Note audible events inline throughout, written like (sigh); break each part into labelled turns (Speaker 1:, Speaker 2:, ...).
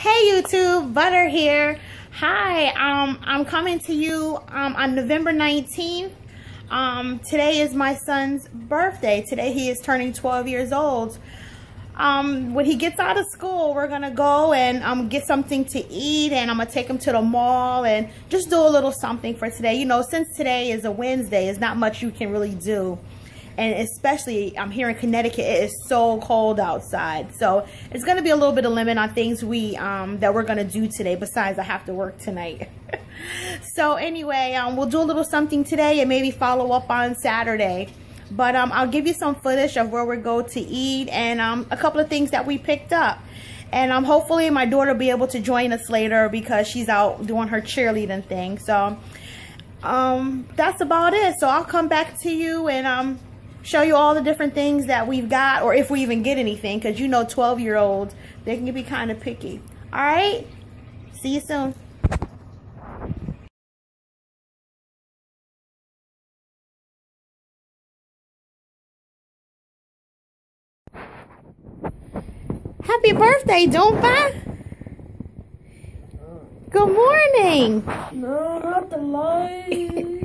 Speaker 1: Hey YouTube, Butter here. Hi, um, I'm coming to you um, on November 19th. Um, today is my son's birthday. Today he is turning 12 years old. Um, when he gets out of school, we're gonna go and um, get something to eat and I'm gonna take him to the mall and just do a little something for today. You know, since today is a Wednesday, it's not much you can really do and especially I'm here in Connecticut it is so cold outside. So it's gonna be a little bit of limit on things we um, that we're gonna do today besides I have to work tonight. (laughs) So anyway um, we'll do a little something today and maybe follow up on Saturday. But um, I'll give you some footage of where we go to eat and um, a couple of things that we picked up. And um, hopefully my daughter will be able to join us later because she's out doing her cheerleading thing. So um, that's about it. So I'll come back to you and um, show you all the different things that we've got or if we even get anything because you know 12 year olds they can be kind of picky all right see you soon Happy birthday, Doompa! Good morning!
Speaker 2: No, not the light. (laughs)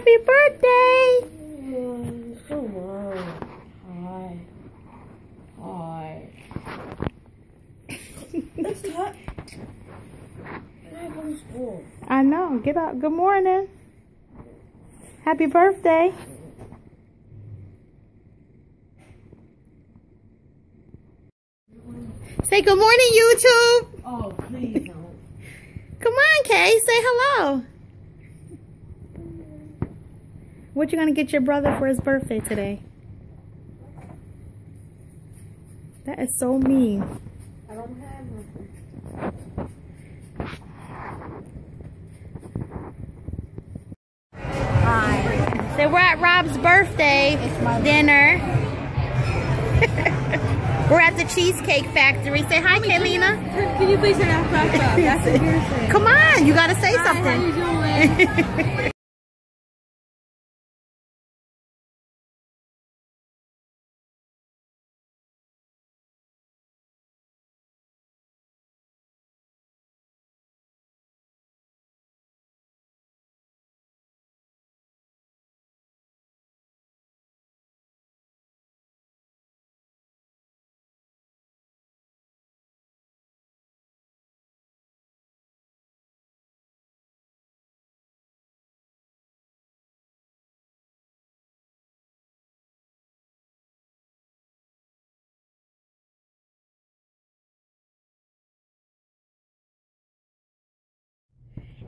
Speaker 1: Happy birthday!
Speaker 2: Hi. Hi. it's hot. I go to school.
Speaker 1: I know. Get up. Good morning. Happy birthday. Say good morning, YouTube.
Speaker 2: Oh, please don't.
Speaker 1: Come on, Kay. Say hello. What you gonna get your brother for his birthday today? That is so mean.
Speaker 2: I don't have nothing.
Speaker 1: Hi. So we're at Rob's birthday dinner. (laughs) we're at the Cheesecake Factory. Say hi, Kayleena.
Speaker 2: Can you please turn that off? That's embarrassing. (laughs)
Speaker 1: Come on, you gotta say
Speaker 2: Hi,
Speaker 1: something. (laughs)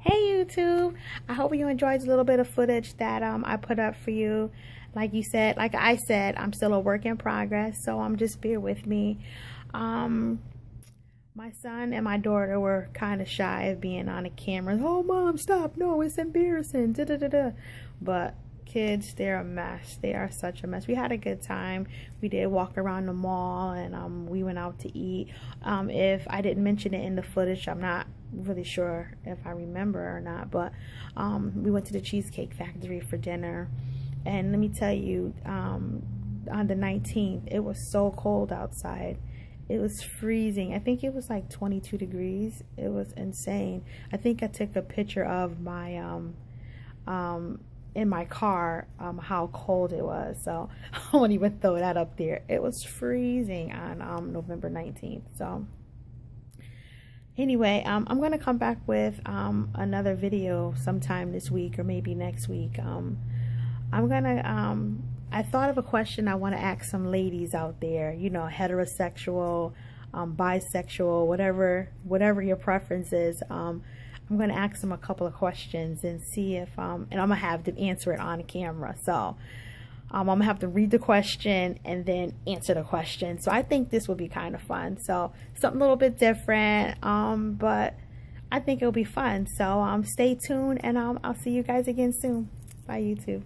Speaker 1: Hey YouTube, I hope you enjoyed the little bit of footage that um, I put up for you. Like you said, like I said, I'm still a work in progress, so I'm just bear with me. Um, my son and my daughter were kind of shy of being on a camera. Oh, mom, stop! No, it's embarrassing. Da da da da. But kids, they're a mess. They are such a mess. We had a good time. We did walk around the mall and um, we went out to eat. Um, if I didn't mention it in the footage, I'm not really sure if I remember or not, but um, we went to the Cheesecake Factory for dinner. And let me tell you, um, on the 19th, it was so cold outside. It was freezing. I think it was like 22 degrees. It was insane. I think I took a picture of my um, um, in my car um, how cold it was. So (laughs) I won't even throw that up there. It was freezing on um, November 19th. So anyway, um, I'm going to come back with um, another video sometime this week or maybe next week. Um, I'm going to, um, I thought of a question I want to ask some ladies out there, you know, heterosexual, bisexual, whatever, whatever your preference is. I'm going to ask them a couple of questions and see if, um, and I'm going to have them answer it on camera. So um, I'm to have to read the question and then answer the question. So I think this will be kind of fun. So something a little bit different, um, but I think it'll be fun. So um, stay tuned and um, I'll see you guys again soon. Bye, YouTube.